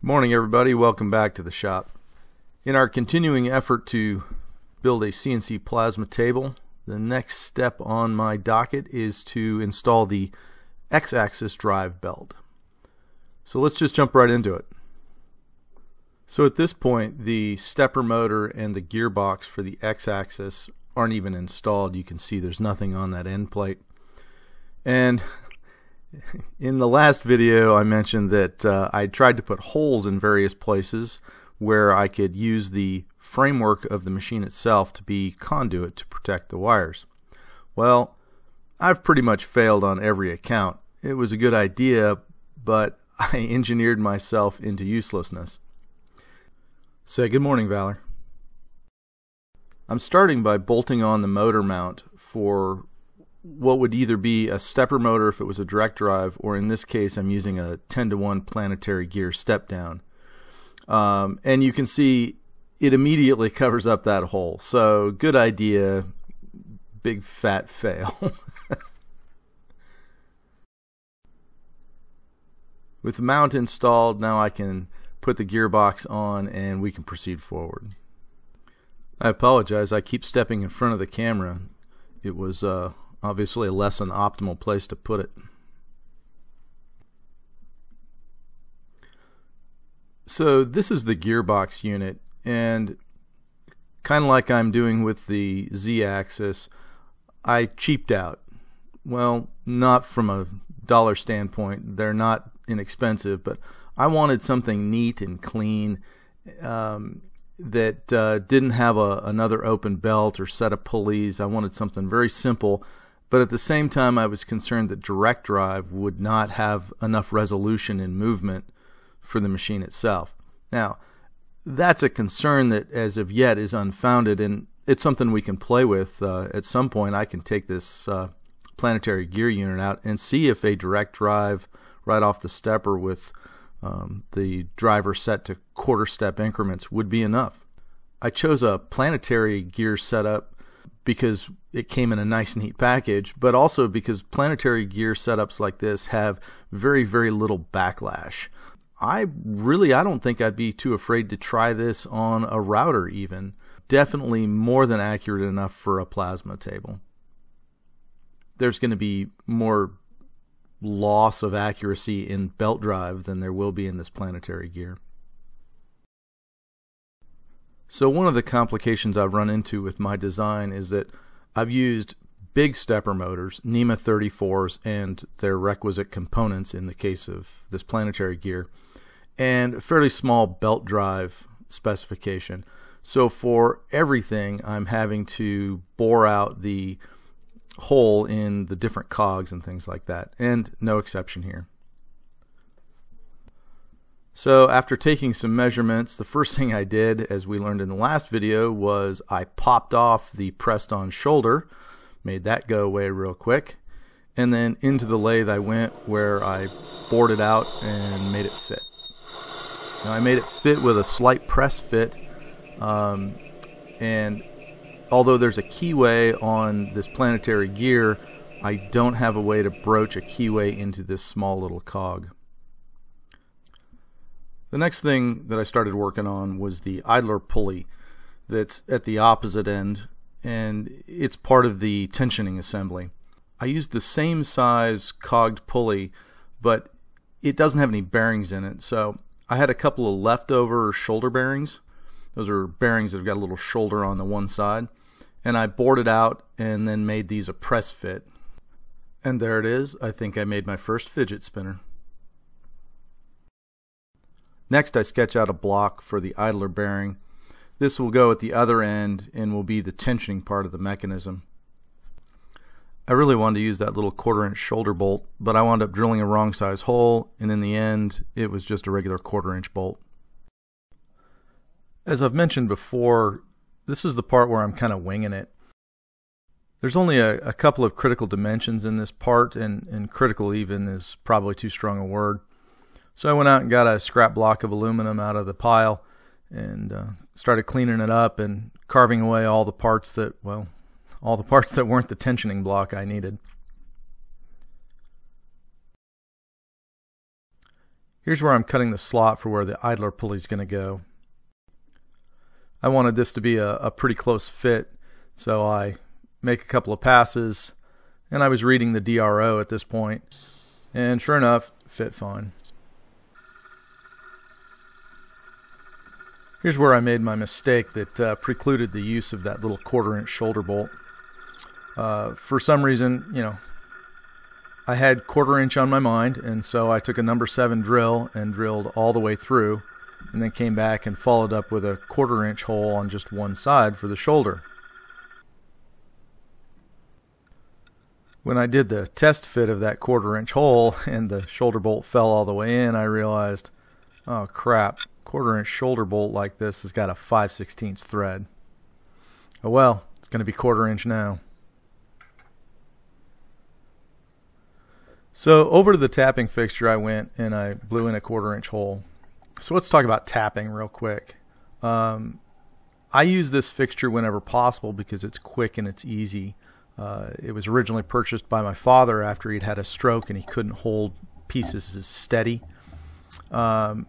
Morning, everybody. Welcome back to the shop. In our continuing effort to build a CNC plasma table, the next step on my docket is to install the X-axis drive belt. So let's just jump right into it. So at this point, the stepper motor and the gearbox for the X-axis aren't even installed. You can see there's nothing on that end plate. And in the last video, I mentioned that uh, I tried to put holes in various places where I could use the framework of the machine itself to be conduit to protect the wires. Well, I've pretty much failed on every account. It was a good idea, but I engineered myself into uselessness. Say good morning, Valor. I'm starting by bolting on the motor mount for what would either be a stepper motor if it was a direct drive, or in this case, I'm using a 10 to 1 planetary gear step down. Um, and you can see it immediately covers up that hole. So, good idea, big fat fail. With the mount installed, now I can put the gearbox on and we can proceed forward. I apologize, I keep stepping in front of the camera. It was uh, obviously a less than optimal place to put it. So this is the gearbox unit and kind of like I'm doing with the Z-axis, I cheaped out. Well, not from a dollar standpoint. They're not inexpensive, but I wanted something neat and clean um, that uh, didn't have a, another open belt or set of pulleys. I wanted something very simple but at the same time, I was concerned that direct drive would not have enough resolution in movement for the machine itself. Now, that's a concern that as of yet is unfounded, and it's something we can play with. Uh, at some point, I can take this uh, planetary gear unit out and see if a direct drive right off the stepper with um, the driver set to quarter step increments would be enough. I chose a planetary gear setup because it came in a nice neat package, but also because planetary gear setups like this have very very little backlash. I really I don't think I'd be too afraid to try this on a router even. Definitely more than accurate enough for a plasma table. There's going to be more loss of accuracy in belt drive than there will be in this planetary gear. So one of the complications I've run into with my design is that I've used big stepper motors, NEMA 34s, and their requisite components in the case of this planetary gear, and a fairly small belt drive specification. So for everything, I'm having to bore out the hole in the different cogs and things like that, and no exception here. So after taking some measurements, the first thing I did, as we learned in the last video, was I popped off the pressed on shoulder, made that go away real quick, and then into the lathe I went where I bored it out and made it fit. Now I made it fit with a slight press fit, um, and although there's a keyway on this planetary gear, I don't have a way to broach a keyway into this small little cog. The next thing that I started working on was the idler pulley that's at the opposite end and it's part of the tensioning assembly. I used the same size cogged pulley but it doesn't have any bearings in it so I had a couple of leftover shoulder bearings. Those are bearings that have got a little shoulder on the one side and I bored it out and then made these a press fit. And there it is. I think I made my first fidget spinner. Next I sketch out a block for the idler bearing. This will go at the other end and will be the tensioning part of the mechanism. I really wanted to use that little quarter inch shoulder bolt, but I wound up drilling a wrong size hole, and in the end, it was just a regular quarter inch bolt. As I've mentioned before, this is the part where I'm kind of winging it. There's only a, a couple of critical dimensions in this part, and, and critical even is probably too strong a word. So I went out and got a scrap block of aluminum out of the pile and uh, started cleaning it up and carving away all the parts that, well, all the parts that weren't the tensioning block I needed. Here's where I'm cutting the slot for where the idler pulley is going to go. I wanted this to be a, a pretty close fit, so I make a couple of passes, and I was reading the DRO at this point, and sure enough, fit fine. Here's where I made my mistake that uh, precluded the use of that little quarter inch shoulder bolt. Uh, for some reason, you know, I had quarter inch on my mind, and so I took a number seven drill and drilled all the way through, and then came back and followed up with a quarter inch hole on just one side for the shoulder. When I did the test fit of that quarter inch hole and the shoulder bolt fell all the way in, I realized, oh crap, quarter inch shoulder bolt like this has got a 5 16 thread. Oh well, it's going to be quarter inch now. So over to the tapping fixture I went and I blew in a quarter inch hole. So let's talk about tapping real quick. Um, I use this fixture whenever possible because it's quick and it's easy. Uh, it was originally purchased by my father after he'd had a stroke and he couldn't hold pieces as steady. Um,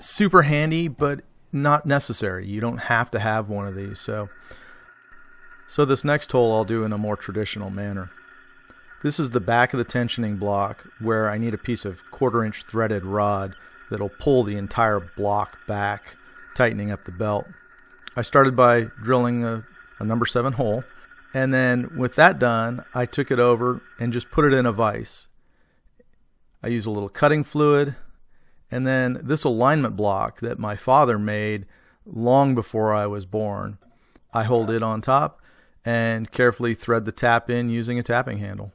super handy, but not necessary. You don't have to have one of these. So, so this next hole I'll do in a more traditional manner. This is the back of the tensioning block where I need a piece of quarter inch threaded rod that'll pull the entire block back, tightening up the belt. I started by drilling a, a number seven hole, and then with that done, I took it over and just put it in a vise. I use a little cutting fluid, and then this alignment block that my father made long before I was born. I hold it on top and carefully thread the tap in using a tapping handle.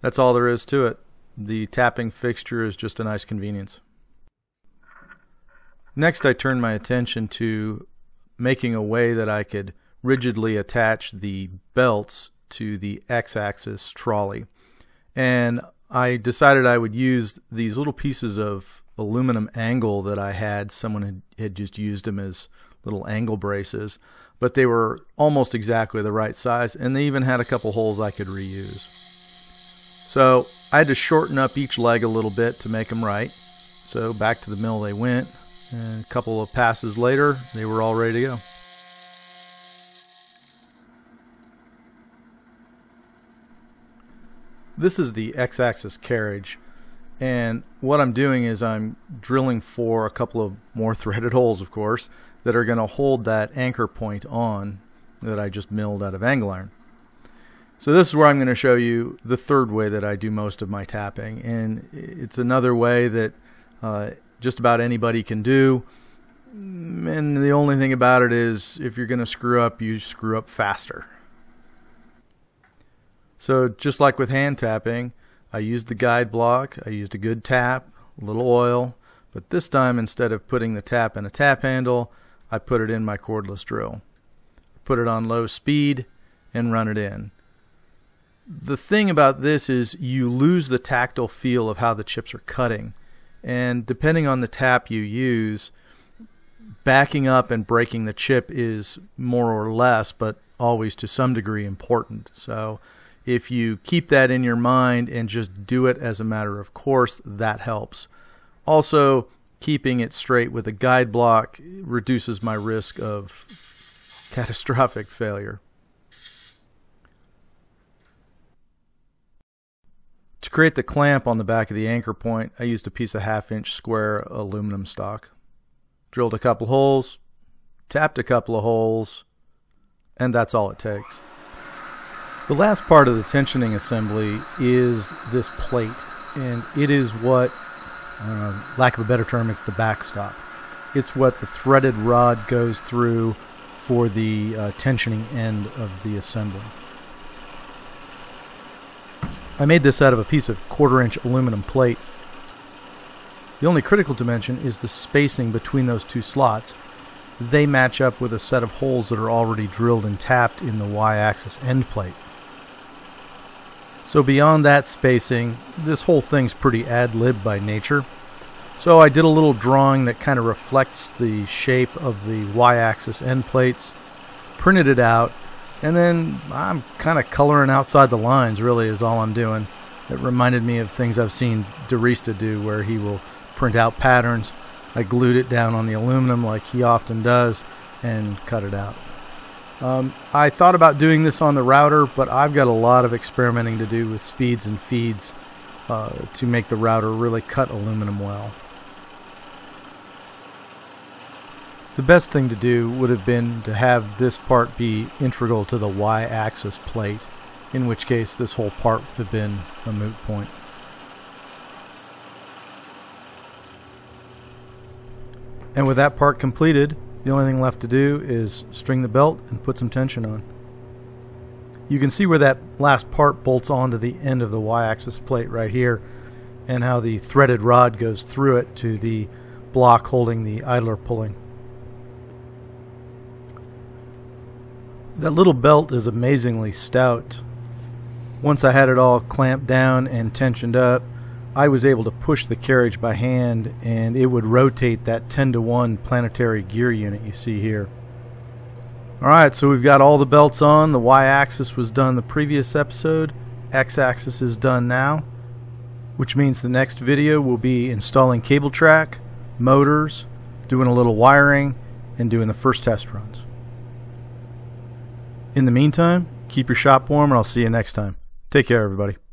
That's all there is to it. The tapping fixture is just a nice convenience. Next, I turned my attention to making a way that I could rigidly attach the belts to the X-axis trolley. And I decided I would use these little pieces of aluminum angle that I had. Someone had, had just used them as little angle braces, but they were almost exactly the right size, and they even had a couple holes I could reuse. So I had to shorten up each leg a little bit to make them right. So back to the mill they went. And a couple of passes later, they were all ready to go. This is the x-axis carriage. And what I'm doing is I'm drilling for a couple of more threaded holes, of course, that are going to hold that anchor point on that I just milled out of angle iron. So this is where I'm going to show you the third way that I do most of my tapping. And it's another way that uh, just about anybody can do. And the only thing about it is if you're going to screw up, you screw up faster. So just like with hand tapping, I used the guide block. I used a good tap, a little oil. But this time, instead of putting the tap in a tap handle, I put it in my cordless drill. Put it on low speed and run it in the thing about this is you lose the tactile feel of how the chips are cutting. And depending on the tap you use, backing up and breaking the chip is more or less, but always to some degree important. So if you keep that in your mind and just do it as a matter of course, that helps. Also, keeping it straight with a guide block reduces my risk of catastrophic failure. To create the clamp on the back of the anchor point, I used a piece of half inch square aluminum stock. Drilled a couple holes, tapped a couple of holes, and that's all it takes. The last part of the tensioning assembly is this plate, and it is what, uh, lack of a better term, it's the backstop. It's what the threaded rod goes through for the uh, tensioning end of the assembly. I made this out of a piece of quarter inch aluminum plate. The only critical dimension is the spacing between those two slots. They match up with a set of holes that are already drilled and tapped in the y-axis end plate. So beyond that spacing, this whole thing's pretty ad-lib by nature. So I did a little drawing that kind of reflects the shape of the y-axis end plates, printed it out, and then I'm kind of coloring outside the lines, really, is all I'm doing. It reminded me of things I've seen DiResta do where he will print out patterns. I glued it down on the aluminum like he often does and cut it out. Um, I thought about doing this on the router, but I've got a lot of experimenting to do with speeds and feeds uh, to make the router really cut aluminum well. The best thing to do would have been to have this part be integral to the y-axis plate, in which case this whole part would have been a moot point. And with that part completed, the only thing left to do is string the belt and put some tension on. You can see where that last part bolts onto the end of the y-axis plate right here and how the threaded rod goes through it to the block holding the idler pulley. That little belt is amazingly stout. Once I had it all clamped down and tensioned up, I was able to push the carriage by hand and it would rotate that 10 to 1 planetary gear unit you see here. Alright, so we've got all the belts on. The y-axis was done the previous episode. X-axis is done now, which means the next video will be installing cable track, motors, doing a little wiring, and doing the first test runs. In the meantime, keep your shop warm and I'll see you next time. Take care, everybody.